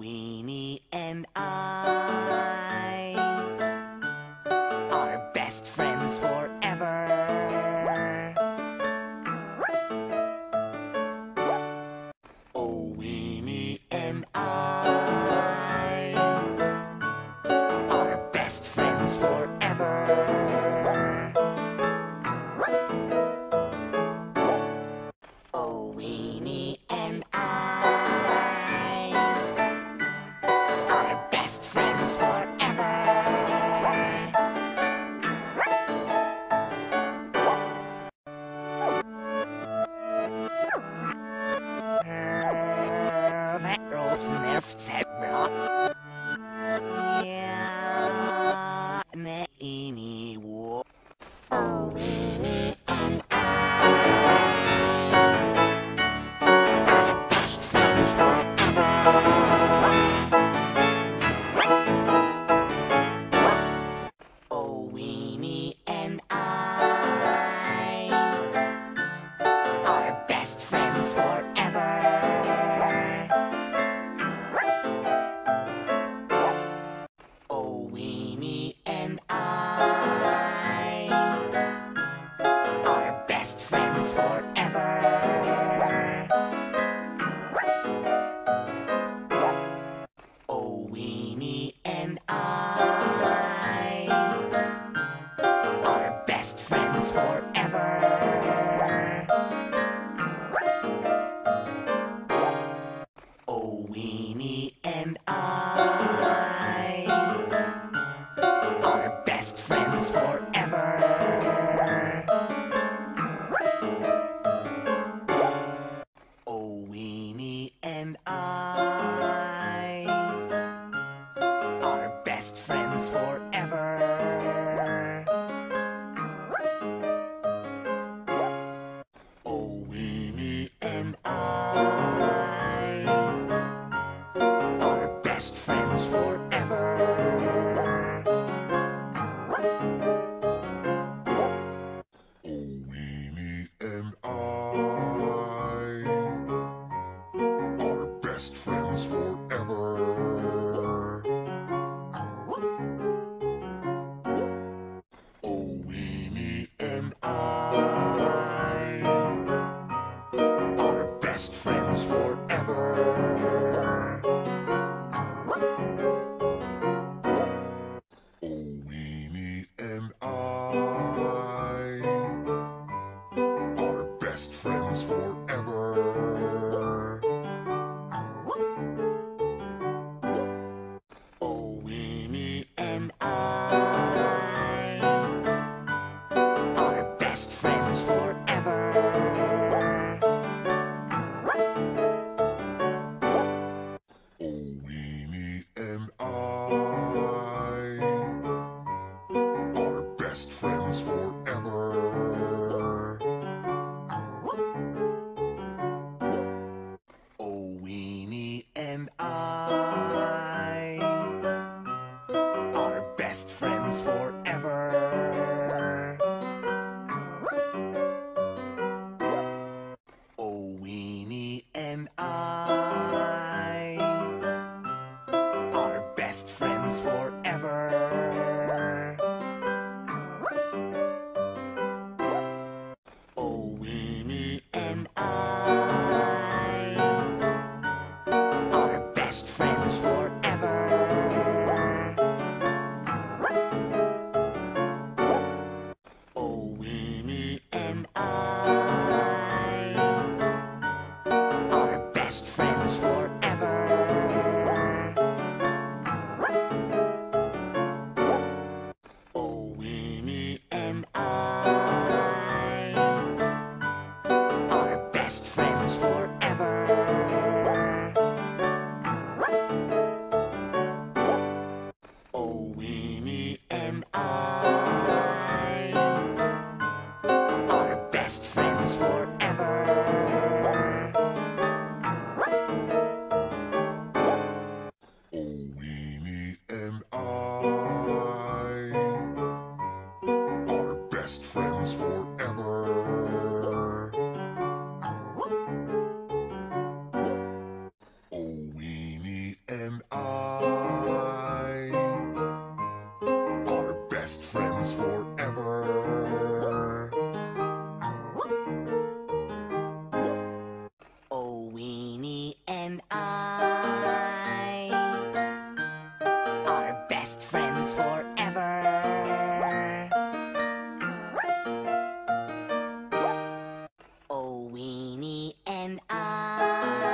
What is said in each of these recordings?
weenie. anyway. ever. Oh, Weenie and I are best friends forever. Oh, Weenie and I are best friends forever. best friends forever. best friends forever. And I are best friends forever. And I are best friends. I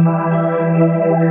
mai.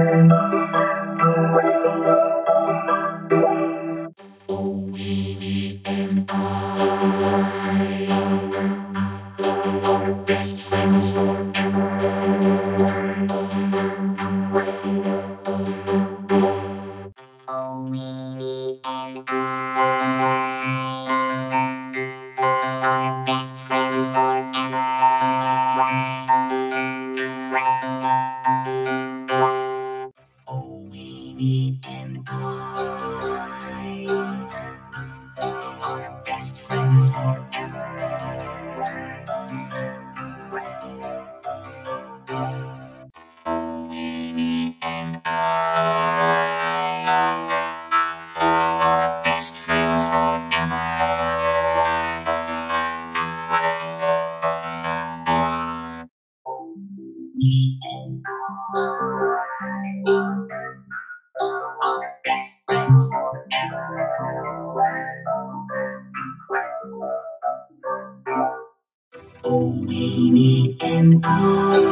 Oh.